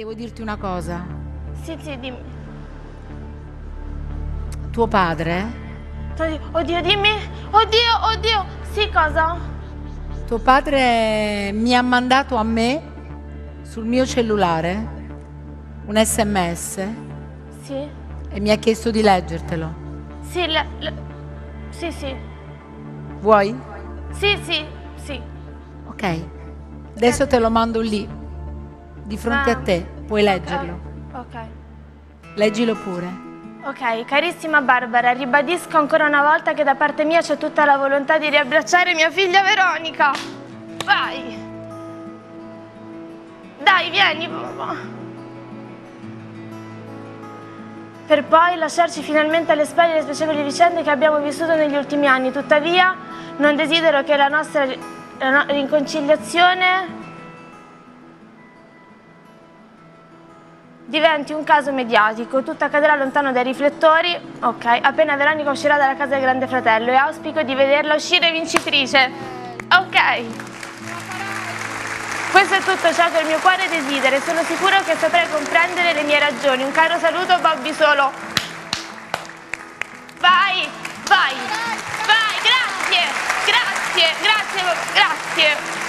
Devo dirti una cosa. Sì, sì, dimmi. Tuo padre, Oddio, dimmi. Oddio, oddio. Sì, cosa? tuo padre mi ha mandato a me sul mio cellulare un sms Sì. e mi ha chiesto di leggertelo. Sì, le- le- sì, sì. Vuoi? Sì, sì, sì. Ok. Adesso te lo mando lì, di fronte Ah. a te. Puoi leggerlo. Ok. Leggilo pure. Ok, carissima Barbara, ribadisco ancora una volta che da parte mia c'è tutta la volontà di riabbracciare mia figlia Veronica. Vai. Dai, vieni, papà. Per poi lasciarci finalmente alle spalle le spiacevoli vicende che abbiamo vissuto negli ultimi anni. Tuttavia, non desidero che la nostra riconciliazione diventi un caso mediatico, tutto accadrà lontano dai riflettori, ok, appena Veronica uscirà dalla casa del grande fratello e auspico di vederla uscire vincitrice, ok. Questo è tutto ciò che il mio cuore desidera e sono sicuro che saprai comprendere le mie ragioni. Un caro saluto Bobby Solo. Vai, vai, vai, grazie, grazie, grazie, grazie.